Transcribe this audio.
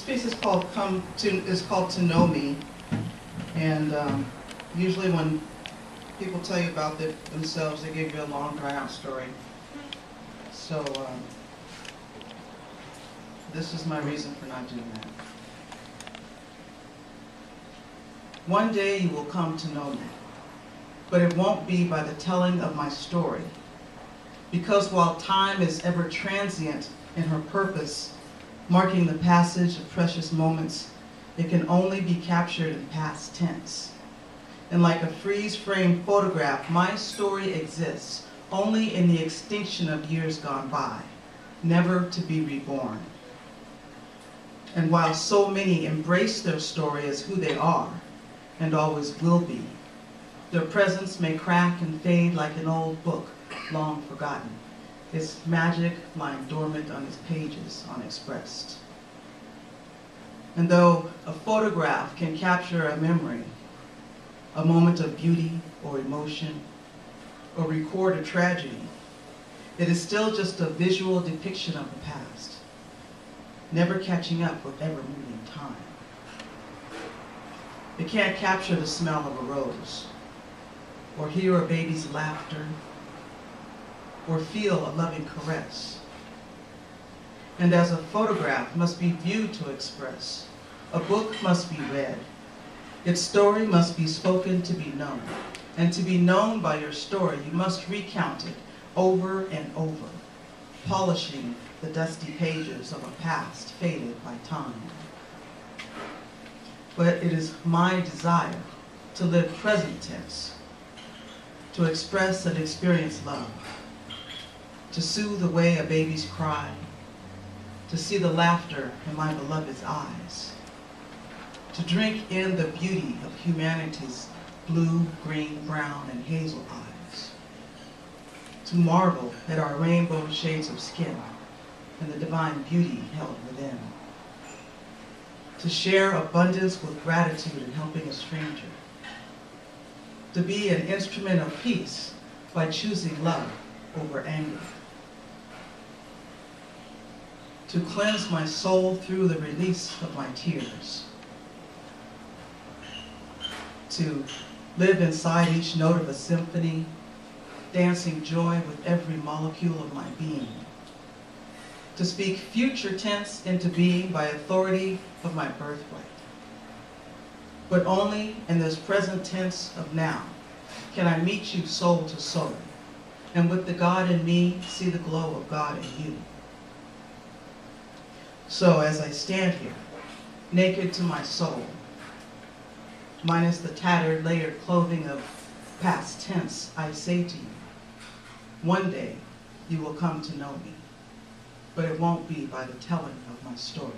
This piece is called "Come to" is called "To Know Me," and um, usually when people tell you about the, themselves, they give you a long, drawn-out story. So um, this is my reason for not doing that. One day you will come to know me, but it won't be by the telling of my story. Because while time is ever transient in her purpose, marking the passage of precious moments, it can only be captured in past tense. And like a freeze-frame photograph, my story exists only in the extinction of years gone by, never to be reborn. And while so many embrace their story as who they are, and always will be, their presence may crack and fade like an old book long forgotten, its magic lying dormant on its pages unexpressed. And though a photograph can capture a memory, a moment of beauty or emotion, or record a tragedy, it is still just a visual depiction of the past, never catching up with ever-moving time. It can't capture the smell of a rose, or hear a baby's laughter, or feel a loving caress. And as a photograph must be viewed to express, a book must be read, its story must be spoken to be known. And to be known by your story, you must recount it over and over, polishing the dusty pages of a past faded by time. But it is my desire to live present tense, to express and experience love, to soothe away a baby's cry, to see the laughter in my beloved's eyes, to drink in the beauty of humanity's blue, green, brown, and hazel eyes, to marvel at our rainbow shades of skin and the divine beauty held within, to share abundance with gratitude in helping a stranger, to be an instrument of peace by choosing love over anger, to cleanse my soul through the release of my tears, to live inside each note of a symphony, dancing joy with every molecule of my being, to speak future tense into being by authority of my birthright. But only in this present tense of now can I meet you soul to soul, and with the God in me, see the glow of God in you. So as I stand here, naked to my soul, minus the tattered, layered clothing of past tense, I say to you, one day you will come to know me, but it won't be by the telling of my story.